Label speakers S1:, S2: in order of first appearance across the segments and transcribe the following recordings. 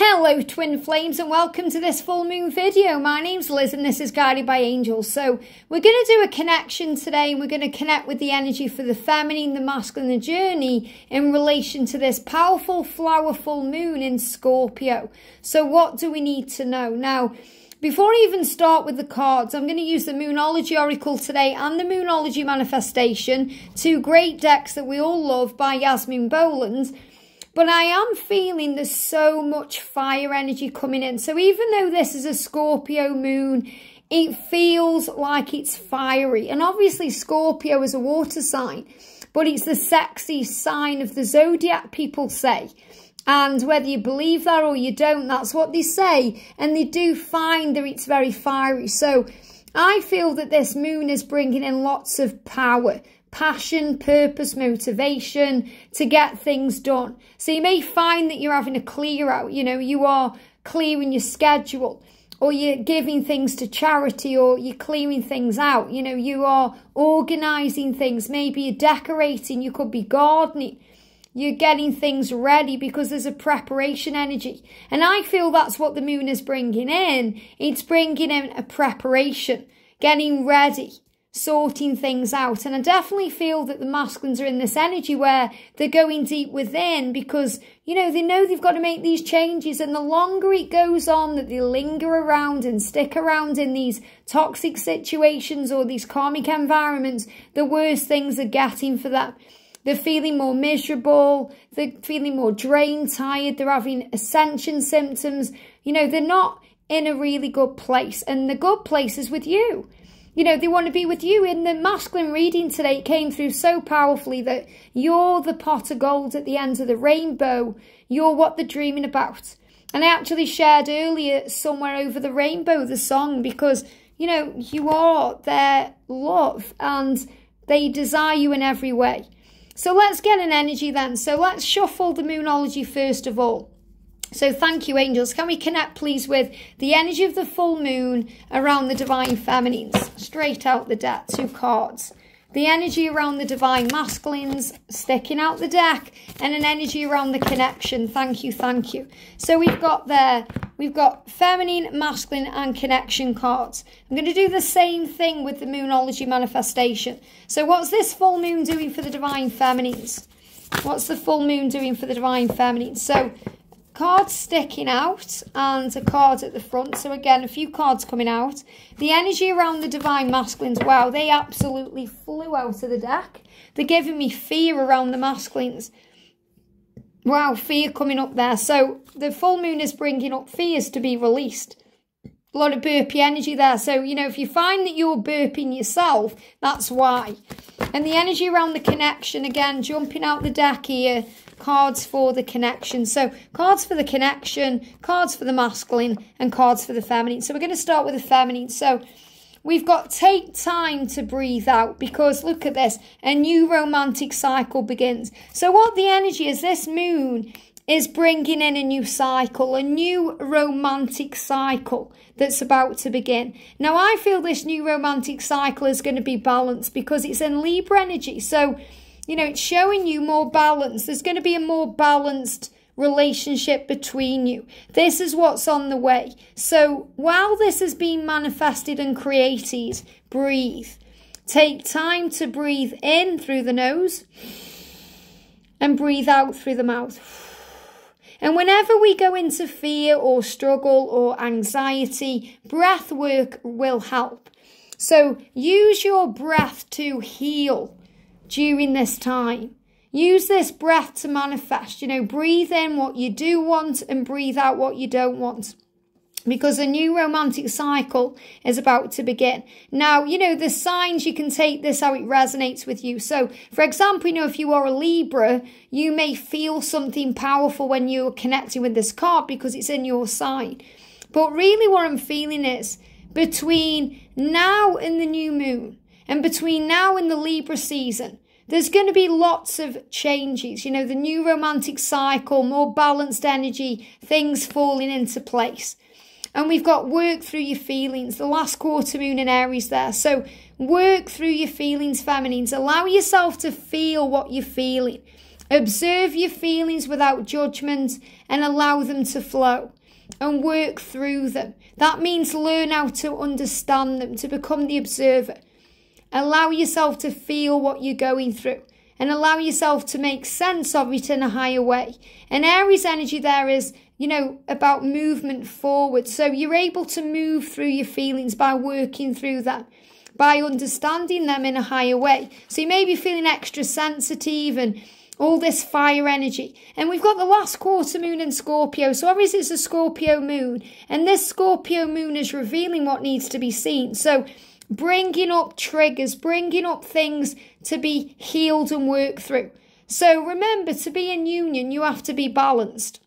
S1: Hello twin flames and welcome to this full moon video. My name's Liz and this is guided by angels. So we're going to do a connection today and we're going to connect with the energy for the feminine, the masculine, the journey in relation to this powerful flower full moon in Scorpio. So what do we need to know? Now, before I even start with the cards, I'm going to use the Moonology Oracle today and the Moonology Manifestation, two great decks that we all love by Yasmin Boland. But I am feeling there's so much fire energy coming in. So even though this is a Scorpio moon, it feels like it's fiery. And obviously Scorpio is a water sign, but it's the sexy sign of the zodiac, people say. And whether you believe that or you don't, that's what they say. And they do find that it's very fiery. So I feel that this moon is bringing in lots of power passion, purpose, motivation to get things done. So you may find that you're having a clear out, you know, you are clearing your schedule or you're giving things to charity or you're clearing things out. You know, you are organising things. Maybe you're decorating, you could be gardening. You're getting things ready because there's a preparation energy. And I feel that's what the moon is bringing in. It's bringing in a preparation, getting ready sorting things out. And I definitely feel that the masculines are in this energy where they're going deep within because, you know, they know they've got to make these changes. And the longer it goes on that they linger around and stick around in these toxic situations or these karmic environments, the worse things are getting for them. They're feeling more miserable. They're feeling more drained, tired. They're having ascension symptoms. You know, they're not in a really good place. And the good place is with you. You know, they want to be with you. In the masculine reading today, it came through so powerfully that you're the pot of gold at the end of the rainbow. You're what they're dreaming about. And I actually shared earlier, Somewhere Over the Rainbow, the song, because, you know, you are their love and they desire you in every way. So let's get an energy then. So let's shuffle the Moonology first of all. So thank you, angels. Can we connect, please, with the energy of the full moon around the divine feminines? Straight out the deck, two cards. The energy around the divine masculines, sticking out the deck, and an energy around the connection. Thank you, thank you. So we've got there, we've got feminine, masculine, and connection cards. I'm going to do the same thing with the Moonology manifestation. So what's this full moon doing for the divine feminines? What's the full moon doing for the divine feminines? So cards sticking out and a card at the front. So again, a few cards coming out. The energy around the Divine Masculines, wow, they absolutely flew out of the deck. They're giving me fear around the Masculines. Wow, fear coming up there. So the full moon is bringing up fears to be released. A lot of burpy energy there. So, you know, if you find that you're burping yourself, that's why. And the energy around the connection, again, jumping out the deck here cards for the connection. So cards for the connection, cards for the masculine, and cards for the feminine. So we're going to start with the feminine. So we've got take time to breathe out because look at this, a new romantic cycle begins. So what the energy is, this moon is bringing in a new cycle, a new romantic cycle that's about to begin. Now, I feel this new romantic cycle is going to be balanced because it's in Libra energy. So you know, it's showing you more balance. There's going to be a more balanced relationship between you. This is what's on the way. So while this is being manifested and created, breathe. Take time to breathe in through the nose and breathe out through the mouth. And whenever we go into fear or struggle or anxiety, breath work will help. So use your breath to heal during this time. Use this breath to manifest. You know, breathe in what you do want and breathe out what you don't want. Because a new romantic cycle is about to begin. Now, you know, the signs you can take this how it resonates with you. So, for example, you know, if you are a Libra, you may feel something powerful when you're connecting with this card because it's in your sign. But really, what I'm feeling is between now and the new moon, and between now and the Libra season, there's going to be lots of changes. You know, the new romantic cycle, more balanced energy, things falling into place. And we've got work through your feelings, the last quarter moon in Aries there. So work through your feelings, feminines. Allow yourself to feel what you're feeling. Observe your feelings without judgment and allow them to flow and work through them. That means learn how to understand them, to become the observer. Allow yourself to feel what you're going through and allow yourself to make sense of it in a higher way. And Aries energy there is, you know, about movement forward. So you're able to move through your feelings by working through them, by understanding them in a higher way. So you may be feeling extra sensitive and all this fire energy. And we've got the last quarter moon in Scorpio. So obviously it's a Scorpio moon. And this Scorpio moon is revealing what needs to be seen. So bringing up triggers, bringing up things to be healed and worked through. So remember, to be in union, you have to be balanced.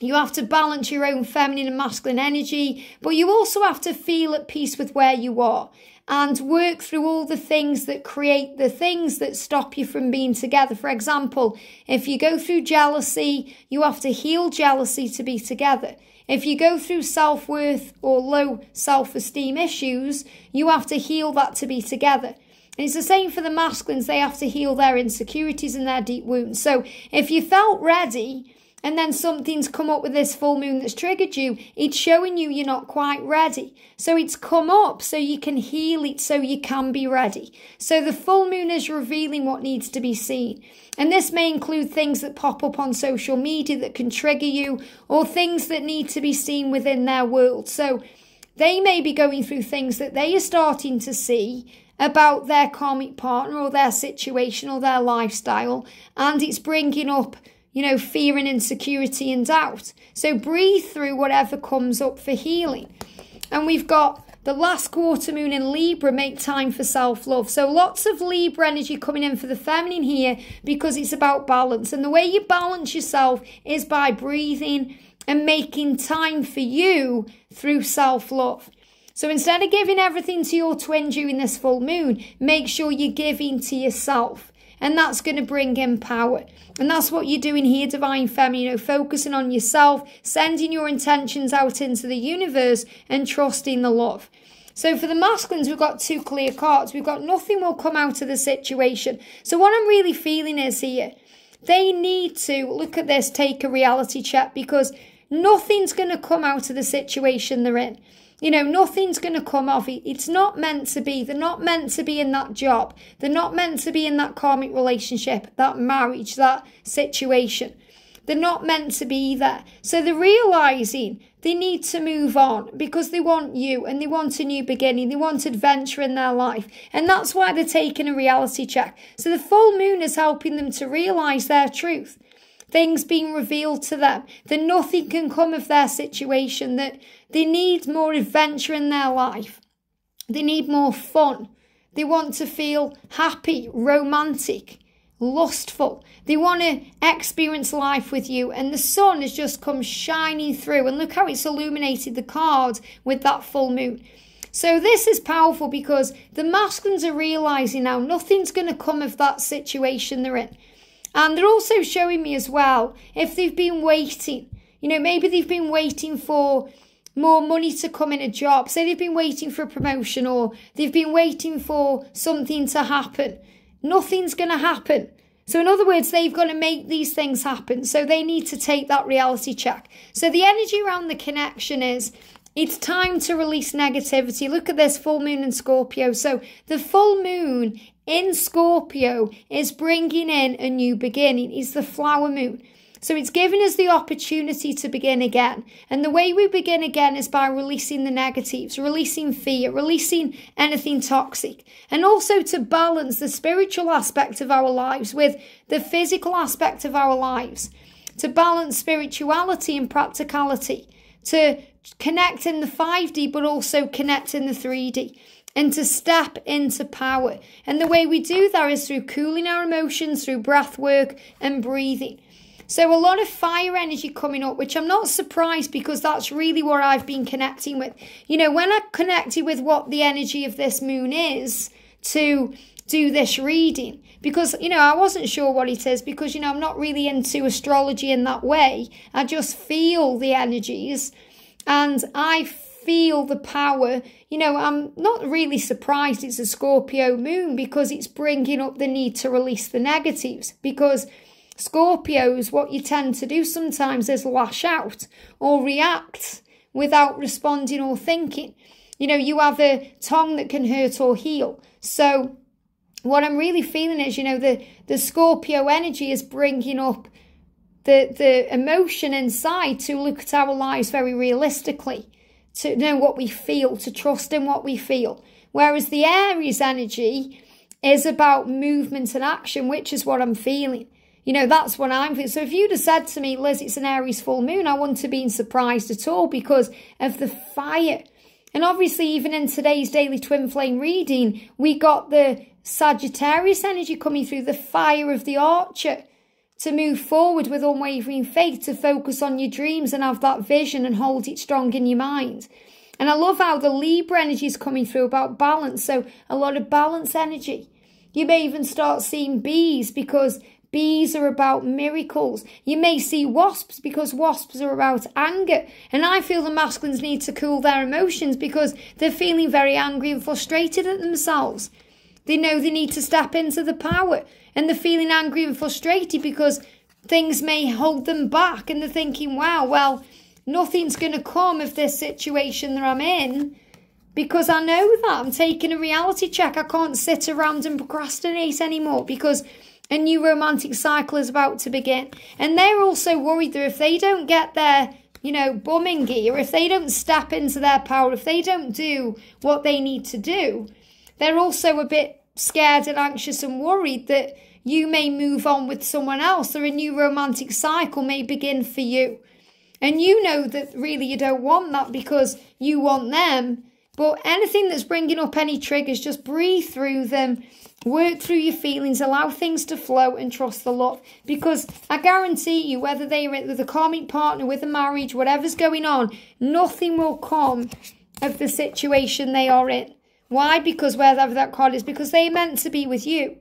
S1: You have to balance your own feminine and masculine energy, but you also have to feel at peace with where you are and work through all the things that create the things that stop you from being together. For example, if you go through jealousy, you have to heal jealousy to be together. If you go through self worth or low self esteem issues, you have to heal that to be together. And it's the same for the masculines, they have to heal their insecurities and their deep wounds. So if you felt ready, and then something's come up with this full moon that's triggered you, it's showing you you're not quite ready. So it's come up so you can heal it so you can be ready. So the full moon is revealing what needs to be seen. And this may include things that pop up on social media that can trigger you or things that need to be seen within their world. So they may be going through things that they are starting to see about their karmic partner or their situation or their lifestyle, and it's bringing up you know, fear and insecurity and doubt. So breathe through whatever comes up for healing. And we've got the last quarter moon in Libra, make time for self love. So lots of Libra energy coming in for the feminine here because it's about balance. And the way you balance yourself is by breathing and making time for you through self love. So instead of giving everything to your twin during this full moon, make sure you're giving to yourself and that's going to bring in power. And that's what you're doing here, Divine Feminine, you know, focusing on yourself, sending your intentions out into the universe, and trusting the love. So for the masculines, we've got two clear cards. We've got nothing will come out of the situation. So what I'm really feeling is here, they need to look at this, take a reality check because nothing's going to come out of the situation they're in. You know, nothing's going to come of it. It's not meant to be. They're not meant to be in that job. They're not meant to be in that karmic relationship, that marriage, that situation. They're not meant to be there. So they're realizing they need to move on because they want you and they want a new beginning. They want adventure in their life. And that's why they're taking a reality check. So the full moon is helping them to realize their truth things being revealed to them, that nothing can come of their situation, that they need more adventure in their life. They need more fun. They want to feel happy, romantic, lustful. They want to experience life with you. And the sun has just come shining through. And look how it's illuminated the card with that full moon. So this is powerful because the masculines are realizing now nothing's going to come of that situation they're in. And they're also showing me as well if they've been waiting, you know, maybe they've been waiting for more money to come in a job. Say they've been waiting for a promotion or they've been waiting for something to happen. Nothing's going to happen. So, in other words, they've got to make these things happen. So, they need to take that reality check. So, the energy around the connection is it's time to release negativity. Look at this full moon in Scorpio. So, the full moon in Scorpio is bringing in a new beginning. It's the flower moon. So it's giving us the opportunity to begin again. And the way we begin again is by releasing the negatives, releasing fear, releasing anything toxic, and also to balance the spiritual aspect of our lives with the physical aspect of our lives, to balance spirituality and practicality, to connect in the 5D but also connect in the 3D and to step into power. And the way we do that is through cooling our emotions, through breath work and breathing. So, a lot of fire energy coming up, which I'm not surprised because that's really what I've been connecting with. You know, when I connected with what the energy of this moon is to do this reading, because, you know, I wasn't sure what it is because, you know, I'm not really into astrology in that way. I just feel the energies and I feel the power. You know, I'm not really surprised it's a Scorpio moon because it's bringing up the need to release the negatives. Because Scorpios, what you tend to do sometimes is lash out or react without responding or thinking. You know, you have a tongue that can hurt or heal. So, what I'm really feeling is, you know, the, the Scorpio energy is bringing up the, the emotion inside to look at our lives very realistically, to know what we feel, to trust in what we feel. Whereas the Aries energy is about movement and action, which is what I'm feeling. You know, that's what I'm feeling. So if you'd have said to me, Liz, it's an Aries full moon, I wouldn't have been surprised at all because of the fire. And obviously, even in today's daily twin flame reading, we got the Sagittarius energy coming through, the fire of the archer to move forward with unwavering faith, to focus on your dreams and have that vision and hold it strong in your mind. And I love how the Libra energy is coming through about balance. So a lot of balance energy. You may even start seeing bees because Bees are about miracles. You may see wasps because wasps are about anger. And I feel the masculines need to cool their emotions because they're feeling very angry and frustrated at themselves. They know they need to step into the power and they're feeling angry and frustrated because things may hold them back and they're thinking, wow, well, nothing's going to come of this situation that I'm in because I know that I'm taking a reality check. I can't sit around and procrastinate anymore because a new romantic cycle is about to begin. And they're also worried that if they don't get their, you know, bumming gear, if they don't step into their power, if they don't do what they need to do, they're also a bit scared and anxious and worried that you may move on with someone else or a new romantic cycle may begin for you. And you know that really you don't want that because you want them. But anything that's bringing up any triggers, just breathe through them Work through your feelings, allow things to flow, and trust the love. Because I guarantee you, whether they're with a karmic partner, with a marriage, whatever's going on, nothing will come of the situation they are in. Why? Because wherever that card is, because they are meant to be with you.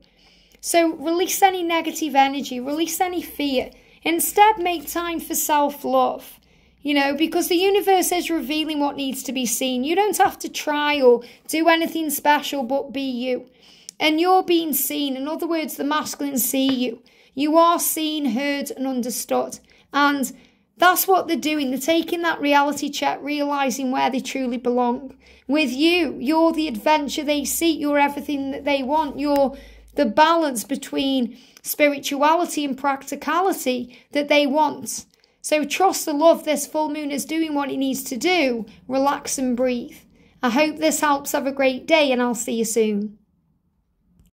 S1: So release any negative energy, release any fear. Instead, make time for self love. You know, because the universe is revealing what needs to be seen. You don't have to try or do anything special but be you and you're being seen. In other words, the masculine see you. You are seen, heard, and understood. And that's what they're doing. They're taking that reality check, realizing where they truly belong. With you, you're the adventure they seek. You're everything that they want. You're the balance between spirituality and practicality that they want. So trust the love this full moon is doing what it needs to do. Relax and breathe. I hope this helps. Have a great day, and I'll see you soon.